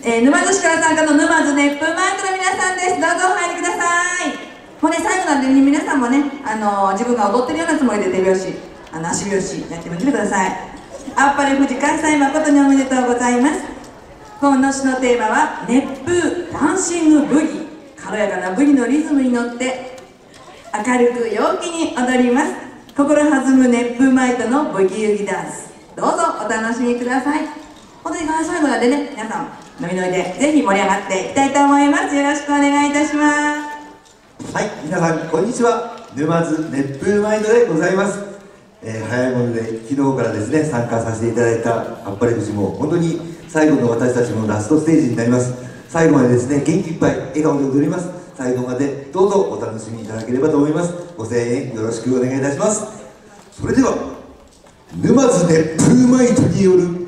えー、沼津市から参加の沼津熱風マークの皆さんです。どうぞお入りください。もうね最後なんで、ね、皆さんもね、あのー、自分が踊ってるようなつもりで手拍子あの足拍子やってみてください。あっぱれ富士開催誠におめでとうございます。今年のテーマは熱風ダンシングブギ軽やかなブギのリズムに乗って明るく陽気に踊ります。心弾む熱風マイトのブギウギダンス。どうぞお楽しみください。本当に最後なんでね皆さん飲みのいでぜひ盛り上がっていきたいと思いますよろしくお願いいたしますはい皆さんこんにちは。沼津熱風マインドでございます、えー、早いもので昨日からですね参加させていただいたあっぱれくじも本当に最後の私たちのラストステージになります。最後までですね元気いっぱい笑顔で踊ります。最後までどうぞお楽しみいただければと思います。ご声援よろしくお願いいたします。それでは沼津熱風マイトによる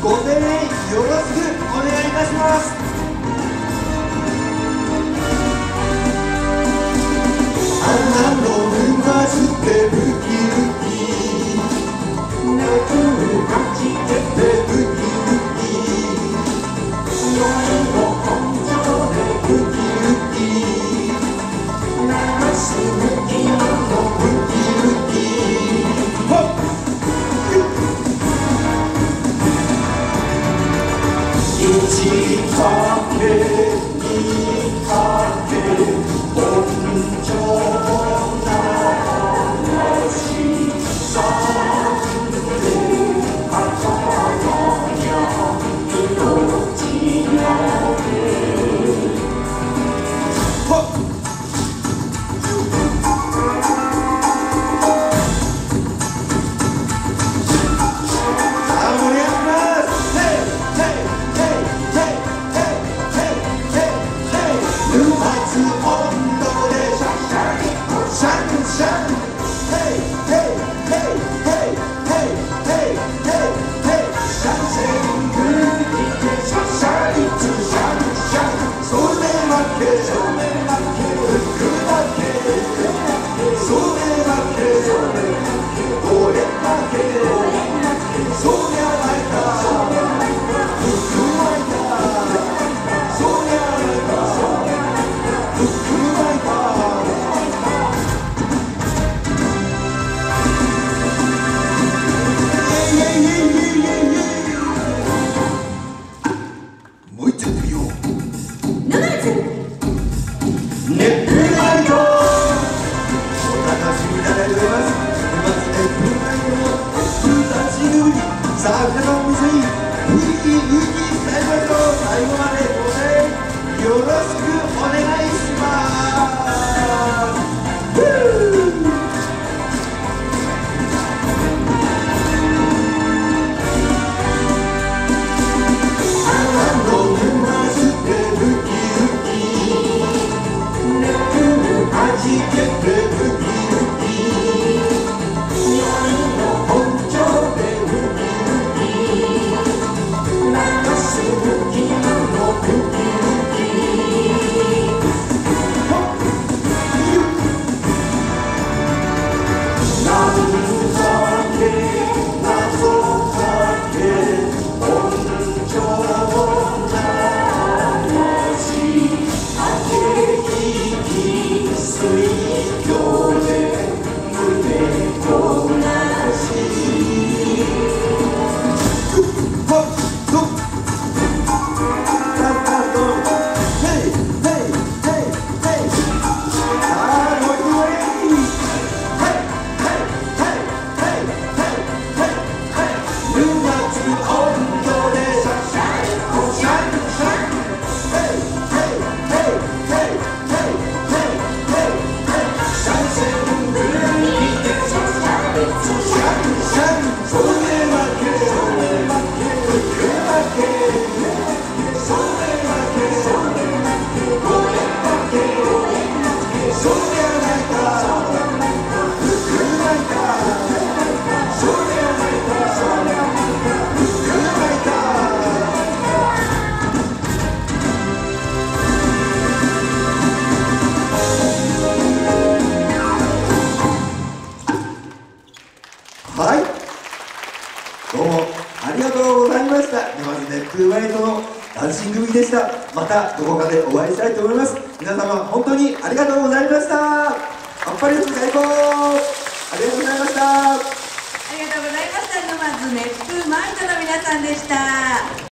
ご声援よろしくお願いいたします。一起唱给你 はい。どうもありがとうございました。沼津ネックワイトのダンシング組でした。またどこかでお会いしたいと思います。皆様本当にありがとうございました。あっぱれです最高ありがとうございました。ありがとうございました。沼津ネックマイトの皆さんでした。